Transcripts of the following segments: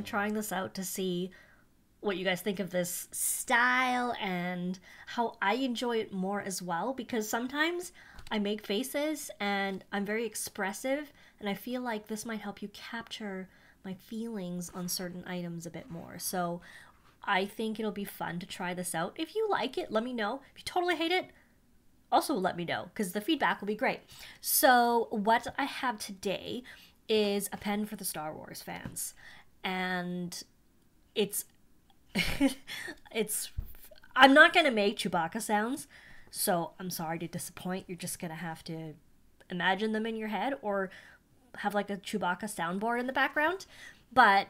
I'm trying this out to see what you guys think of this style and how I enjoy it more as well because sometimes I make faces and I'm very expressive and I feel like this might help you capture my feelings on certain items a bit more. So I think it'll be fun to try this out. If you like it, let me know. If you totally hate it, also let me know because the feedback will be great. So, what I have today is a pen for the Star Wars fans, and it's it's I'm not gonna make Chewbacca sounds, so I'm sorry to disappoint. You're just gonna have to imagine them in your head or have like a Chewbacca soundboard in the background. But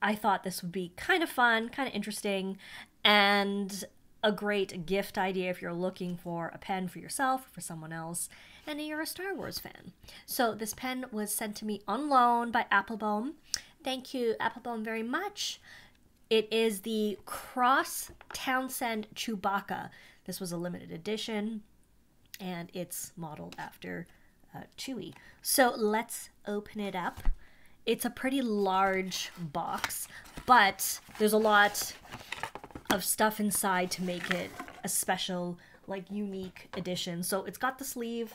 I thought this would be kind of fun, kind of interesting, and a great gift idea if you're looking for a pen for yourself or for someone else and you're a Star Wars fan. So this pen was sent to me on loan by Appelboom. Thank you, Appelboom, very much. It is the Cross Townsend Chewbacca. This was a limited edition and it's modeled after uh, Chewie. So let's open it up. It's a pretty large box, but there's a lot of stuff inside to make it a special, like unique edition. So it's got the sleeve.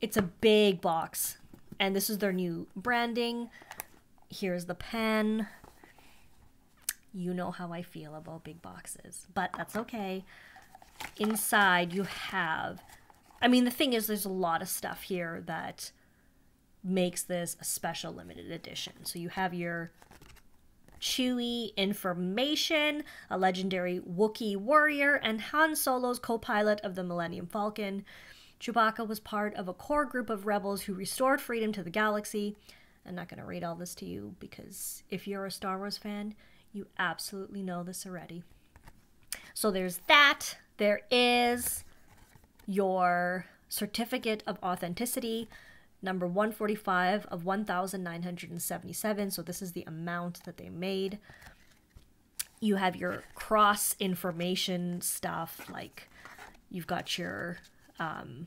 It's a big box, and this is their new branding. Here's the pen. You know how I feel about big boxes, but that's okay. Inside, you have. I mean, the thing is, there's a lot of stuff here that makes this a special limited edition. So you have your Chewie information, a legendary Wookiee warrior, and Han Solo's co pilot of the Millennium Falcon. Chewbacca was part of a core group of rebels who restored freedom to the galaxy. I'm not going to read all this to you because if you're a Star Wars fan, you absolutely know this already. So there's that. There is your certificate of authenticity number 145 of 1977 so this is the amount that they made you have your cross information stuff like you've got your um,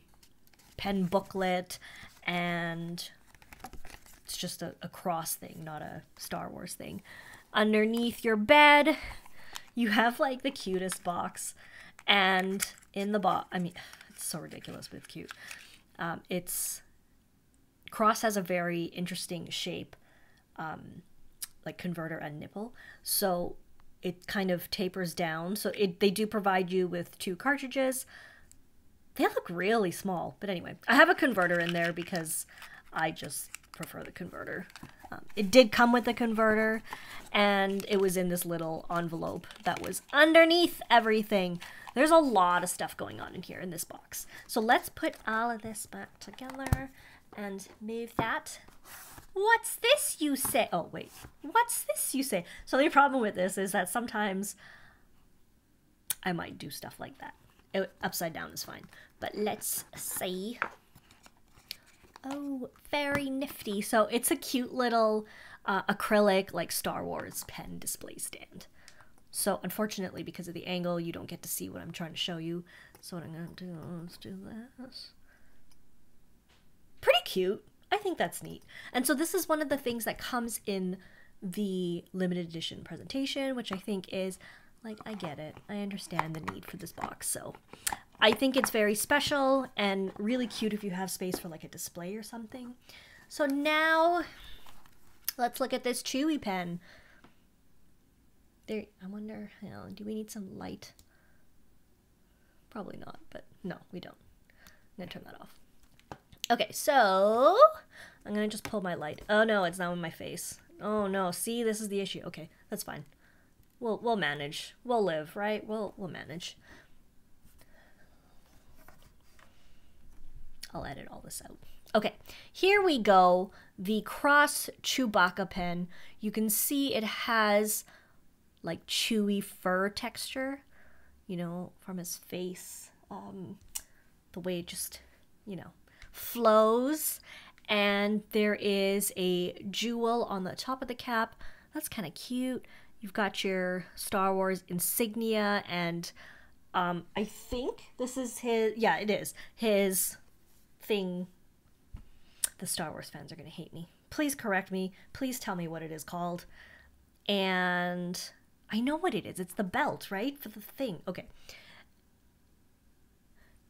pen booklet and it's just a, a cross thing not a star wars thing underneath your bed you have like the cutest box and in the box i mean it's so ridiculous but it's cute um, it's cross has a very interesting shape, um, like converter and nipple. So it kind of tapers down. So it they do provide you with two cartridges. They look really small, but anyway, I have a converter in there because I just prefer the converter. Um, it did come with a converter, and it was in this little envelope that was underneath everything. There's a lot of stuff going on in here in this box. So let's put all of this back together and move that. What's this you say? Oh, wait. What's this you say? So the problem with this is that sometimes I might do stuff like that. It, upside down is fine. But let's see. Oh, very nifty. So it's a cute little uh, acrylic, like Star Wars pen display stand. So unfortunately, because of the angle, you don't get to see what I'm trying to show you. So what I'm going to do, let's do this pretty cute. I think that's neat. And so this is one of the things that comes in the limited edition presentation, which I think is like I get it. I understand the need for this box. So I think it's very special and really cute if you have space for like a display or something. So now let's look at this Chewie pen. There I wonder, you know, do we need some light? Probably not, but no, we don't. I'm gonna turn that off. Okay, so I'm gonna just pull my light. Oh no, it's not on my face. Oh no, see, this is the issue. Okay, that's fine. We'll we'll manage. We'll live, right? We'll we'll manage. I'll edit all this out. Okay, here we go. The Cross Chewbacca pen. You can see it has like chewy fur texture, you know, from his face. Um, the way it just, you know, flows and there is a jewel on the top of the cap. That's kind of cute. You've got your Star Wars insignia and um, I think this is his, yeah, it is his thing. The Star Wars fans are to hate me, please correct me. Please tell me what it is called. And I know what it is. It's the belt, right? For the thing. Okay.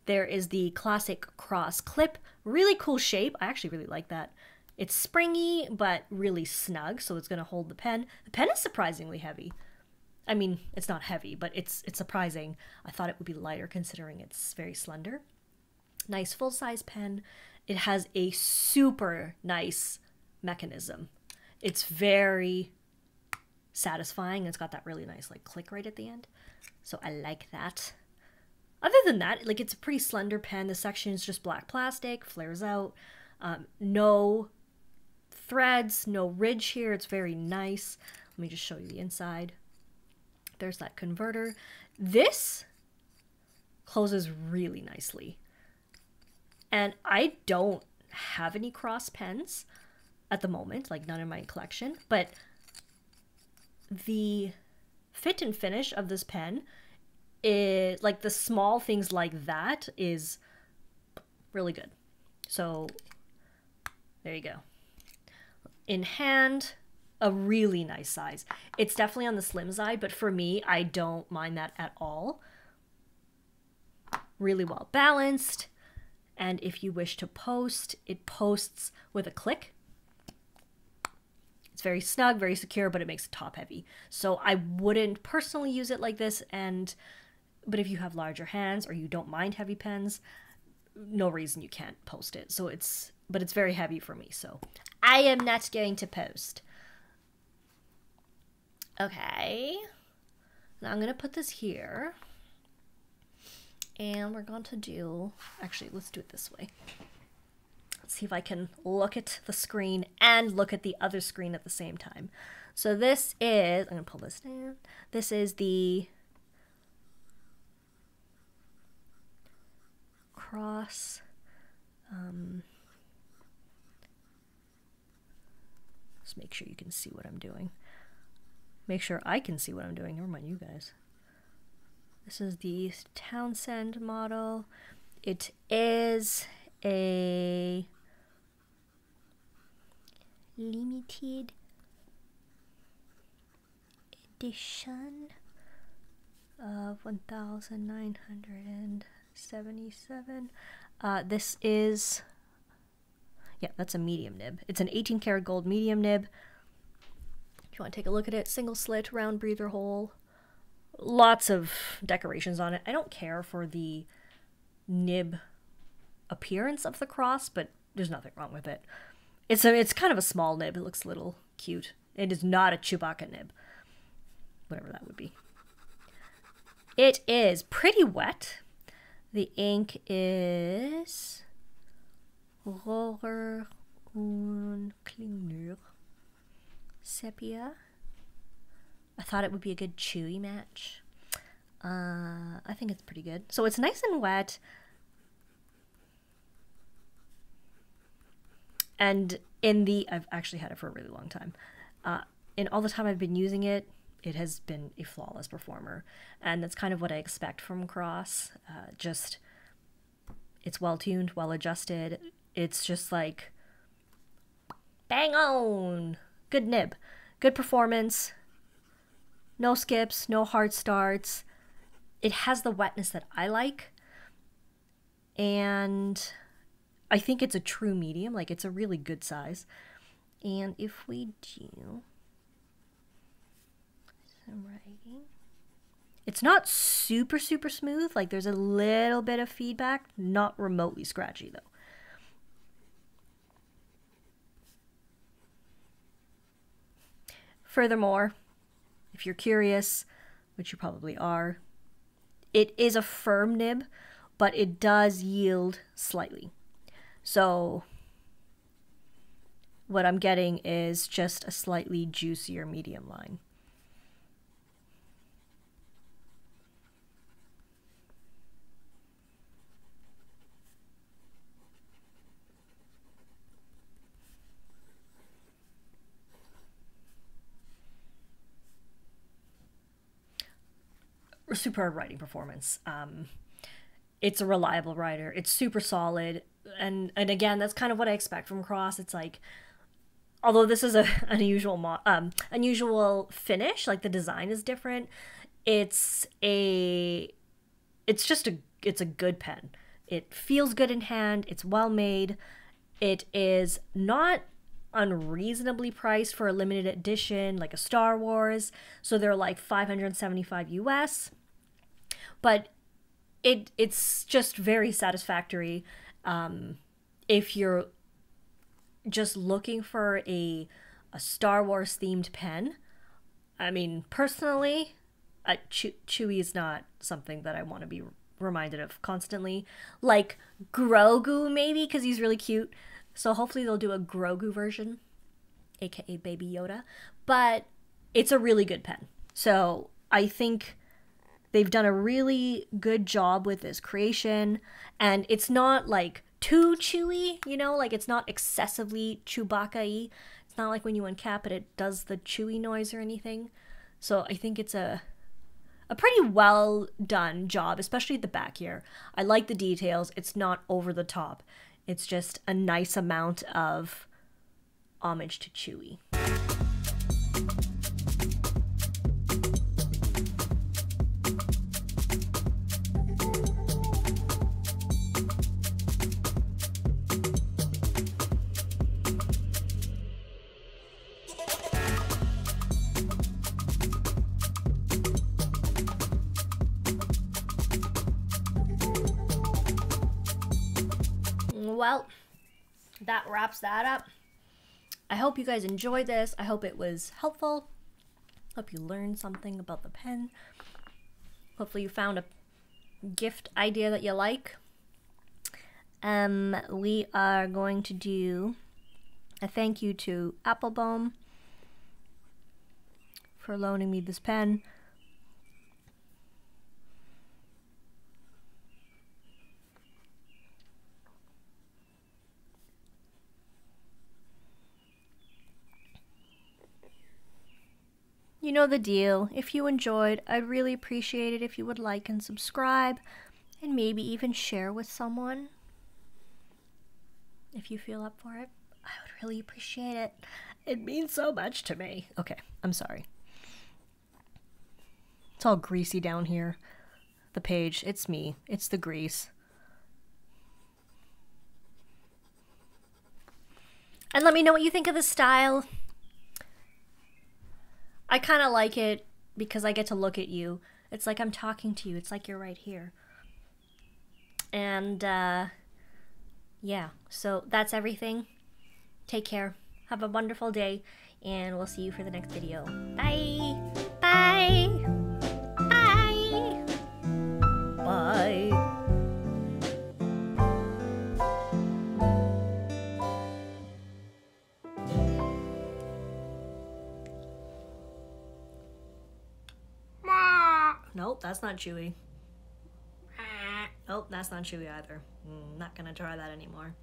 There is the classic cross clip. Really cool shape. I actually really like that. It's springy, but really snug, so it's going to hold the pen. The pen is surprisingly heavy. I mean, it's not heavy, but it's it's surprising. I thought it would be lighter considering it's very slender. Nice full-size pen. It has a super nice mechanism. It's very satisfying. It's got that really nice like click right at the end. So I like that. Other than that, like it's a pretty slender pen. The section is just black plastic, flares out. Um, no threads, no ridge here. It's very nice. Let me just show you the inside. There's that converter. This closes really nicely. And I don't have any cross pens at the moment, like none in my collection, but the fit and finish of this pen is like the small things like that is really good. So there you go. In hand, a really nice size. It's definitely on the slim side, but for me, I don't mind that at all. Really well balanced. And if you wish to post, it posts with a click. It's very snug, very secure, but it makes it top heavy. So I wouldn't personally use it like this. And but if you have larger hands or you don't mind heavy pens, no reason you can't post it. So it's but it's very heavy for me. So I am not going to post. Okay. Now I'm going to put this here. And we're going to do, actually, let's do it this way. Let's see if I can look at the screen and look at the other screen at the same time. So this is, I'm going to pull this down. This is the cross um, let's make sure you can see what I'm doing make sure I can see what I'm doing. Never mind you guys. This is the Townsend model. It is a limited edition of 1977. Uh, this is, yeah, that's a medium nib. It's an 18 karat gold medium nib If you want to take a look at it, single slit, round breather hole. Lots of decorations on it. I don't care for the nib appearance of the cross, but there's nothing wrong with it. It's a, it's kind of a small nib. It looks a little cute. It is not a Chewbacca nib. Whatever that would be. It is pretty wet. The ink is Rohrer und Klinger sepia. I thought it would be a good chewy match. Uh, I think it's pretty good. So it's nice and wet. And in the, I've actually had it for a really long time. Uh, in all the time I've been using it, it has been a flawless performer. And that's kind of what I expect from Cross. Uh, just, it's well tuned, well adjusted. It's just like, bang on! good nib, good performance, no skips, no hard starts. It has the wetness that I like. And I think it's a true medium, like it's a really good size. And if we do some writing, it's not super, super smooth. Like there's a little bit of feedback, not remotely scratchy though. Furthermore, if you're curious, which you probably are, it is a firm nib, but it does yield slightly. So what I'm getting is just a slightly juicier medium line. Superb writing performance. Um, it's a reliable writer. It's super solid, and and again, that's kind of what I expect from Cross. It's like although this is a unusual mo- um, unusual finish, like the design is different. It's a it's just a it's a good pen. It feels good in hand. It's well made. It is not unreasonably priced for a limited edition like a Star Wars. So they're like 575 US. But it it's just very satisfactory um, if you're just looking for a a Star Wars themed pen. I mean, personally, uh, Chew- Chewie is not something that I want to be reminded of constantly. Like Grogu, maybe, because he's really cute. So hopefully they'll do a Grogu version, aka Baby Yoda. But it's a really good pen. So I think they've done a really good job with this creation. And it's not like too chewy, you know, like it's not excessively Chewbacca y. It's not like when you uncap it, it does the chewy noise or anything. So I think it's a a pretty well done job, especially the back here. I like the details. It's not over the top. It's just a nice amount of homage to Chewie. Well, that wraps that up. I hope you guys enjoyed this. I hope it was helpful. Hope you learned something about the pen. Hopefully you found a gift idea that you like. Um, we are going to do a thank you to Appelboom for loaning me this pen. You know the deal. If you enjoyed, I'd really appreciate it if you would like and subscribe, and maybe even share with someone. If you feel up for it, I would really appreciate it. It means so much to me. Okay, I'm sorry. It's all greasy down here. The page, it's me. It's the grease. And let me know what you think of the style. I kind of like it because I get to look at you. It's like I'm talking to you. It's like you're right here. And uh, yeah, so that's everything. Take care. Have a wonderful day, and we'll see you for the next video. Bye. That's not Chewie. Nope, that's not Chewie either. Mm, not gonna try that anymore.